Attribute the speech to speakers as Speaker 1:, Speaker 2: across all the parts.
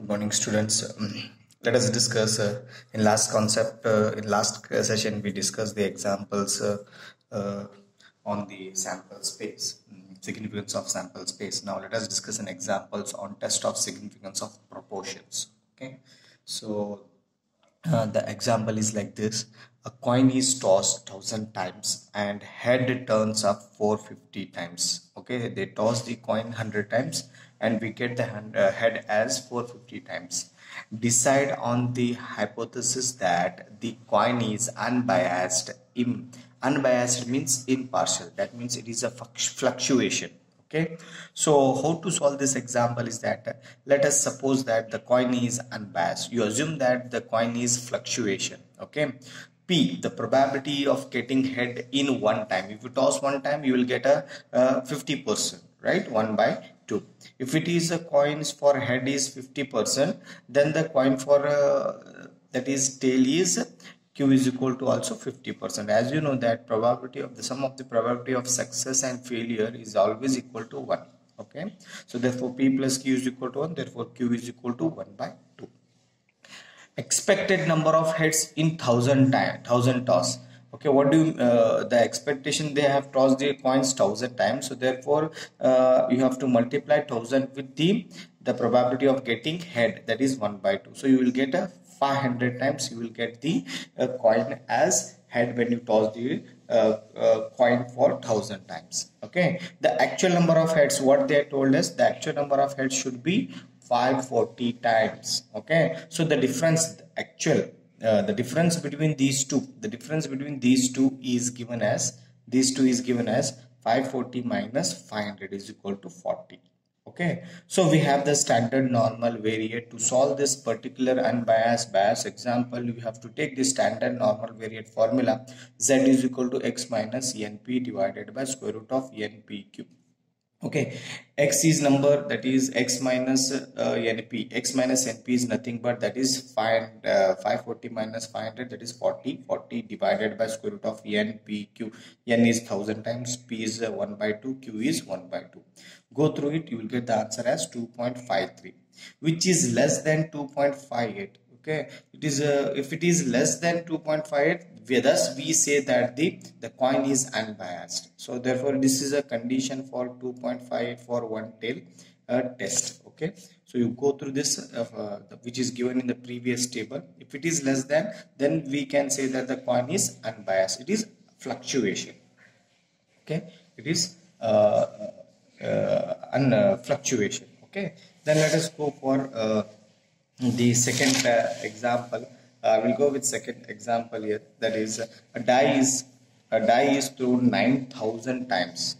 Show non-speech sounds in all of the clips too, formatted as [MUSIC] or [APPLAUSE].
Speaker 1: Good morning, students. [CLEARS THROAT] Let us discuss uh, in last concept. Uh, in last session, we discussed the examples uh, uh, on the sample space, mm, significance of sample space. Now, let us discuss an examples on test of significance of proportions. Okay, so uh, the example is like this: a coin is tossed thousand times and head turns up 450 times. Okay, they toss the coin hundred times and we get the hand, uh, head as 450 times. Decide on the hypothesis that the coin is unbiased Im, unbiased means impartial. That means it is a fluctuation okay? So how to solve this example is that let us suppose that the coin is unbiased. You assume that the coin is fluctuation. Okay? P the probability of getting head in one time. If you toss one time you will get a uh, 50 percent right? 1 by 2 if it is a coins for head is 50 percent then the coin for uh, that is tail is q is equal to also 50 percent. As you know that probability of the sum of the probability of success and failure is always equal to 1 okay? So therefore p plus q is equal to 1 therefore q is equal to 1 by 2 expected number of heads in thousand time thousand toss okay? What do you, uh, the expectation they have tossed the coins thousand times so therefore uh, you have to multiply thousand with the the probability of getting head that is 1 by 2 so you will get a 500 times you will get the uh, coin as head when you toss the uh, uh, coin for 1000 times okay? The actual number of heads what they told us the actual number of heads should be 540 times okay? So the difference the actual uh, the difference between these two the difference between these two is given as these two is given as 540 minus 500 is equal to 40 okay. So we have the standard normal variate to solve this particular unbiased bias example. You have to take the standard normal variate formula. Z is equal to x minus np divided by square root of npq okay. X is number that is x minus uh, np x minus np is nothing but that is 5 uh, 540 minus 500 that is 40 40 divided by square root of npq n is 1000 times p is uh, 1 by 2 q is 1 by 2 go through it you will get the answer as 2.53 which is less than 2.58 okay. It is uh, if it is less than 2.58 thus we say that the the coin is unbiased. So therefore this is a condition for 2.5 for one tail uh, test okay? So you go through this uh, uh, which is given in the previous table. If it is less than then we can say that the coin is unbiased. It is fluctuation okay? It is uh, uh, un, uh, fluctuation okay? Then let us go for the second example I will go with second example here. That is, a die is a die is thrown nine thousand times,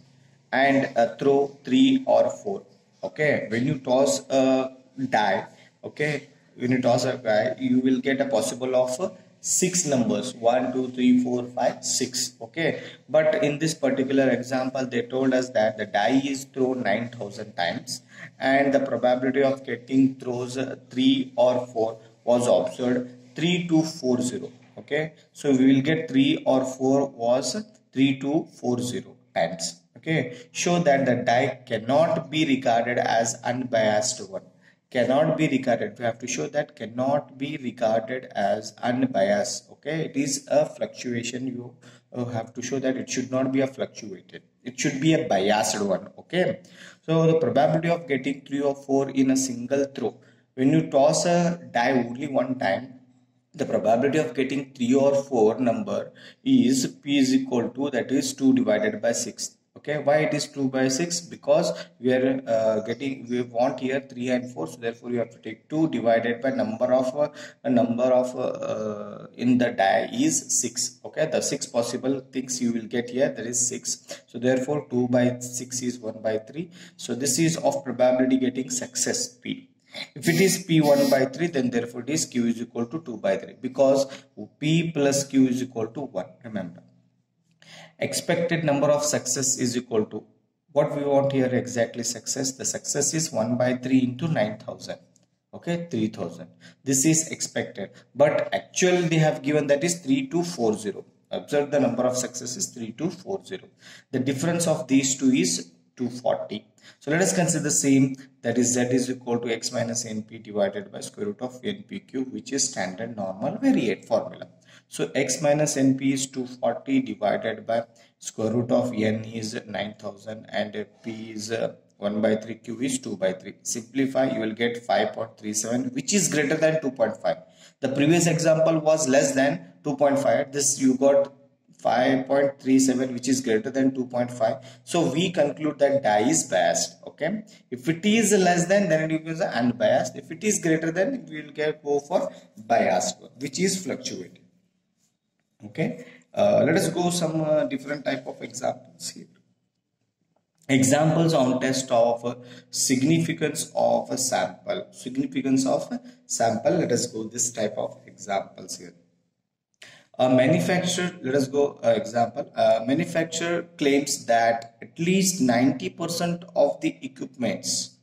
Speaker 1: and uh, throw three or four. Okay, when you toss a die, okay, when you toss a die, you will get a possible of uh, six numbers. One two three four five six. Okay? But in this particular example they told us that the die is thrown 9000 times and the probability of getting throws uh, three or four was observed 3240 okay? So we will get 3 or 4 was 3240 times. Okay? Show that the die cannot be regarded as unbiased one. Cannot be regarded. We have to show that cannot be regarded as unbiased. Okay? It is a fluctuation. You have to show that it should not be a fluctuated. It should be a biased one. Okay? So the probability of getting three or four in a single throw. When you toss a die only one time the probability of getting 3 or 4 number is p is equal to that is 2 divided by 6 okay why it is 2 by 6 because we are uh, getting we want here 3 and 4 so therefore you have to take 2 divided by number of uh, a number of uh, uh, in the die is 6 okay the six possible things you will get here that is 6 so therefore 2 by 6 is 1 by 3 so this is of probability getting success p if it is P1 by 3, then therefore it is Q is equal to 2 by 3 because P plus Q is equal to 1. Remember, expected number of success is equal to what we want here exactly success. The success is 1 by 3 into 9000. Okay, 3000. This is expected, but actually they have given that is 3240. Observe the number of successes 3240. The difference of these two is 240 so let us consider the same that is z is equal to x minus np divided by square root of npq which is standard normal variate formula. So x minus np is 240 divided by square root of n is 9000 and p is uh, 1 by 3 q is 2 by 3 simplify you will get 5.37 which is greater than 2.5 the previous example was less than 2.5 this you got 5.37 which is greater than 2.5 so we conclude that die is biased okay? If it is less than then it is unbiased. If it is greater than we will get go for biased which is fluctuating okay? Uh, let us go some uh, different type of examples here. Examples on test of uh, significance of a sample. Significance of a sample let us go this type of examples here a manufacturer, let us go uh, example, a manufacturer claims that at least 90% of the equipments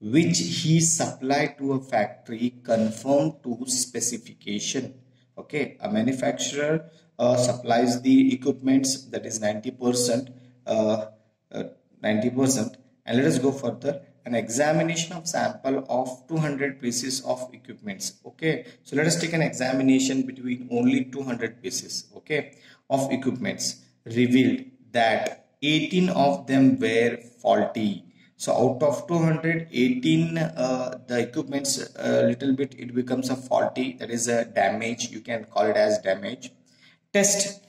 Speaker 1: which he supplied to a factory conform to specification. Okay, a manufacturer uh, supplies the equipments that is 90%, 90% uh, uh, and let us go further an examination of sample of 200 pieces of equipments okay? So let us take an examination between only 200 pieces okay of equipments revealed that 18 of them were faulty. So out of 200 18 uh, the equipments a uh, little bit it becomes a faulty that is a damage you can call it as damage. Test.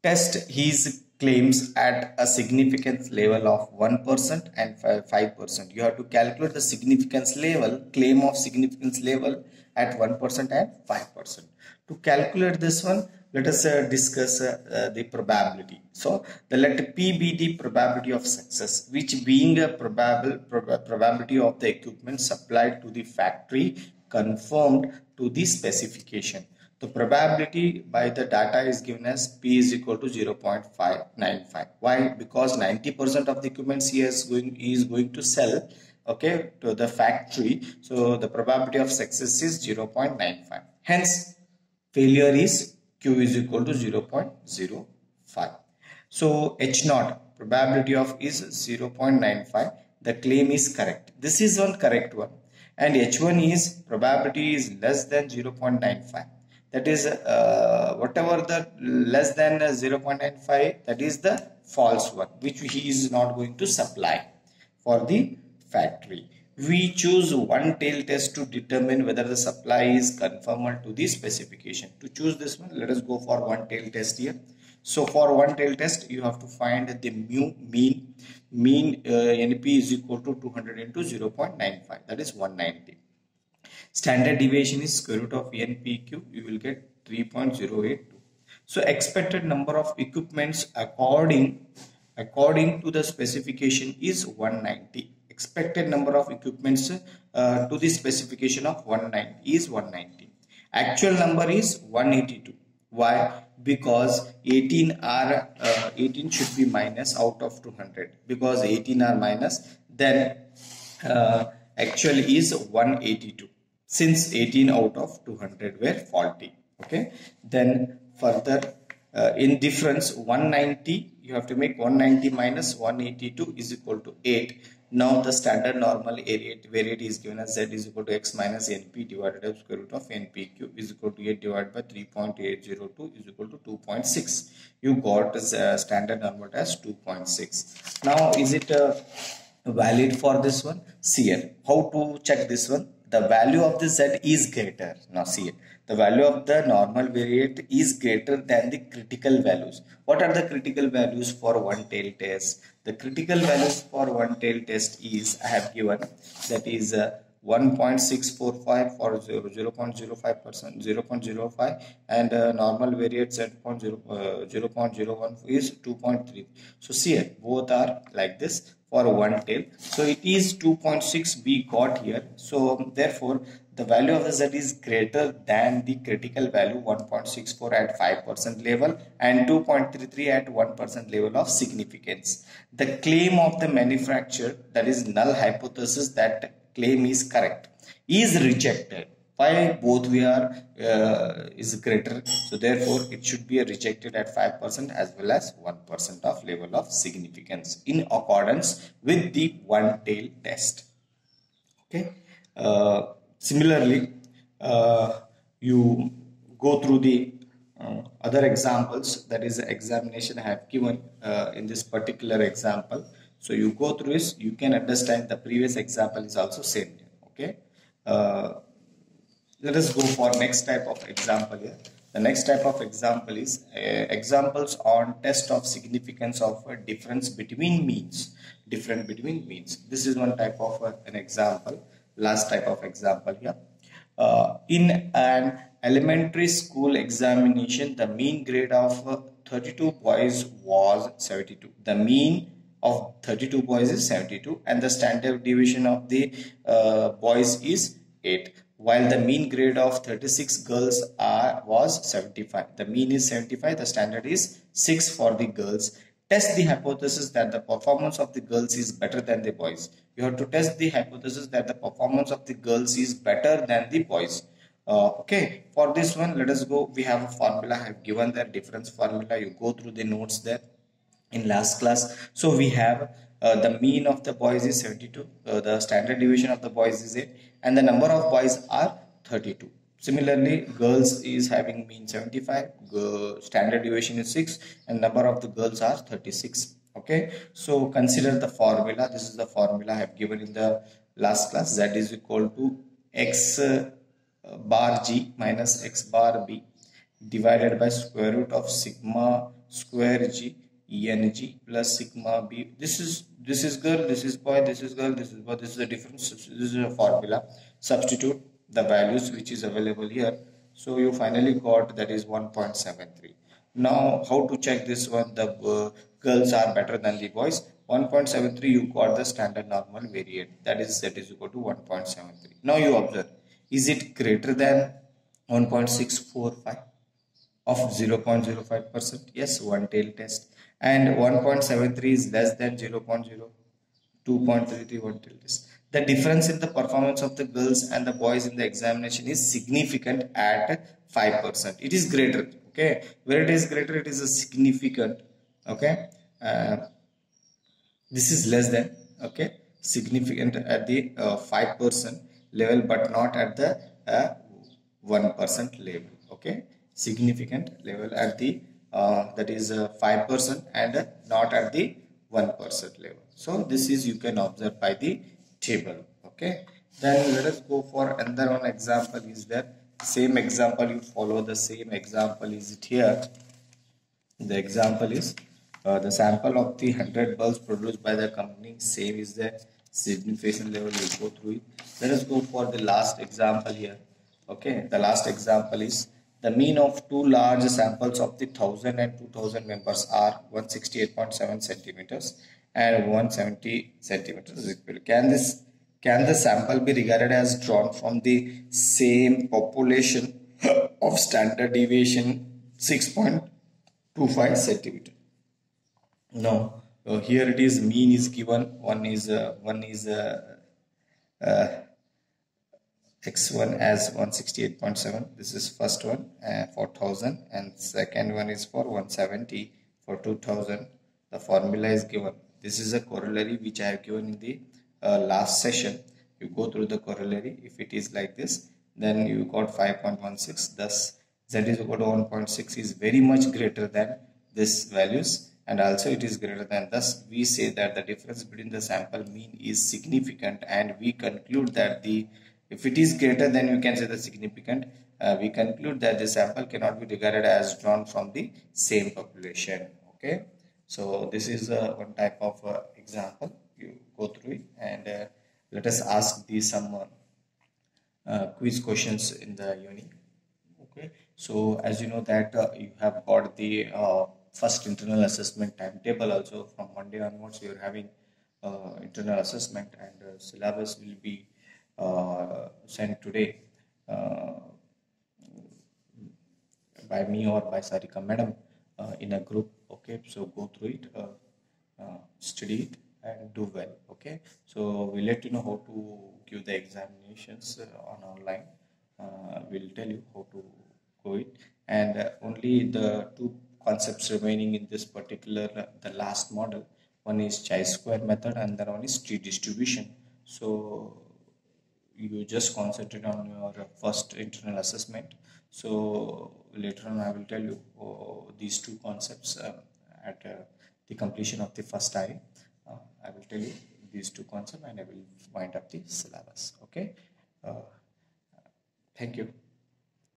Speaker 1: Test his claims at a significance level of 1% and 5%. You have to calculate the significance level, claim of significance level at 1% and 5%. To calculate this one, let us uh, discuss uh, uh, the probability. So, the let P be the probability of success, which being a probable prob probability of the equipment supplied to the factory confirmed to the specification. The probability by the data is given as P is equal to 0.595. Why? Because 90% of the equipments he is going, he is going to sell okay to the factory. So the probability of success is 0.95. Hence failure is Q is equal to 0.05. So H naught probability of is 0.95. The claim is correct. This is one correct one. And H1 is probability is less than 0.95 that is uh, whatever the less than 0.95 that is the false one which he is not going to supply for the factory. We choose one tail test to determine whether the supply is conformal to the specification. To choose this one let us go for one tail test here. So for one tail test you have to find the mu mean mean uh, np is equal to 200 into 0.95 that is 190 Standard deviation is square root of NPQ. You will get 3.082. So expected number of equipments according according to the specification is 190. Expected number of equipments uh, to the specification of 190 is 190. Actual number is 182. Why? Because 18 are uh, 18 should be minus out of 200. Because 18 are minus, then uh, actual is 182 since 18 out of 200 were faulty okay? Then further uh, in difference 190 you have to make 190 minus 182 is equal to 8 now the standard normal area, variate is given as z is equal to x minus np divided by square root of npq is equal to 8 divided by 3.802 is equal to 2.6 you got uh, standard normal as 2.6 now is it uh, valid for this one? Here how to check this one the value of the z is greater. Now see it. The value of the normal variate is greater than the critical values. What are the critical values for one tail test? The critical values for one tail test is I have given that is uh, 1.645 for 0, 0 0.05 percent 0 0.05 and uh, normal variate z 0, uh, 0 0.01 is 2.3 so see it both are like this for one tail. So it is 2.6 we got here. So therefore the value of the z is greater than the critical value 1.64 at 5% level and 2.33 at 1% level of significance. The claim of the manufacturer that is null hypothesis that claim is correct is rejected why both we are uh, is greater. So therefore it should be rejected at 5% as well as 1% of level of significance in accordance with the one tail test. Okay? Uh, similarly uh, you go through the uh, other examples that is examination I have given uh, in this particular example. So you go through this you can understand the previous example is also same okay? Uh, let us go for next type of example here. The next type of example is uh, examples on test of significance of a difference between means. Different between means. This is one type of uh, an example. Last type of example here. Uh, in an elementary school examination the mean grade of uh, 32 boys was 72 the mean of 32 boys is 72 and the standard deviation of the uh, boys is 8 while the mean grade of 36 girls are was 75 the mean is 75 the standard is 6 for the girls. Test the hypothesis that the performance of the girls is better than the boys. You have to test the hypothesis that the performance of the girls is better than the boys. Uh, okay for this one let us go. We have a formula. I have given that difference formula. You go through the notes there in last class. So we have the mean of the boys is 72 uh, the standard deviation of the boys is 8 and the number of boys are 32 similarly girls is having mean 75 standard deviation is 6 and number of the girls are 36 okay? So consider the formula. This is the formula i have given in the last class. Z is equal to x uh, bar g minus x bar b divided by square root of sigma square g Eng plus sigma b. This is this is girl, this is boy, this is girl, this is boy. This is a difference. This is a formula. Substitute the values which is available here. So you finally got that is 1.73. Now how to check this one? The uh, girls are better than the boys. 1.73 you got the standard normal variate that is that is equal to 1.73. Now you observe is it greater than 1.645 of 0.05 percent? Yes, one tail test and 1.73 is less than 0 0.0 2.33 this the difference in the performance of the girls and the boys in the examination is significant at 5% it is greater okay? Where it is greater it is a significant okay? Uh, this is less than okay? Significant at the 5% uh, level but not at the 1% uh, level okay? Significant level at the uh, that is 5% uh, and not at the 1% level. So this is you can observe by the table. Okay. Then let us go for another one example is there. Same example you follow the same example is it here. The example is uh, the sample of the 100 bulbs produced by the company same is the signification level we go through it. Let us go for the last example here. Okay. The last example is the mean of two large samples of the 1000 and 2000 members are 168.7 centimeters and 170 centimeters. Can this can the sample be regarded as drawn from the same population of standard deviation 6.25 centimeter? No. So here it is mean is given. One is uh, one is uh, uh, x1 as 168.7 this is first one uh, for 1000 and second one is for 170 for 2000 the formula is given. This is a corollary which i have given in the uh, last session. You go through the corollary. If it is like this then you got 5.16 thus z is equal to 1.6 is very much greater than this values. And also it is greater than thus we say that the difference between the sample mean is significant. And we conclude that the if it is greater than you can say the significant. Uh, we conclude that the sample cannot be regarded as drawn from the same population. Okay. So this is uh, one type of uh, example. You go through it and uh, let us ask these some uh, uh, quiz questions in the uni. Okay. So as you know that you have got the first internal assessment timetable also from Monday onwards you are having internal assessment and syllabus will be sent today uh, by me or by Sarika madam uh, in a group okay? So go through it study it and do well okay? So we'll let you know how to give the examinations on online. Uh, will tell you how to go it. And uh, only the two concepts remaining in this particular uh, the last model one is chi-square method and the other one is t distribution. So you just concentrate on your first internal assessment. So later on i will tell you oh, these two concepts uh, at uh, the completion of the first eye uh, i will tell you these two concepts and i will wind up the syllabus okay? Uh, thank you